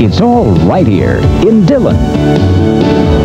It's all right here in Dillon.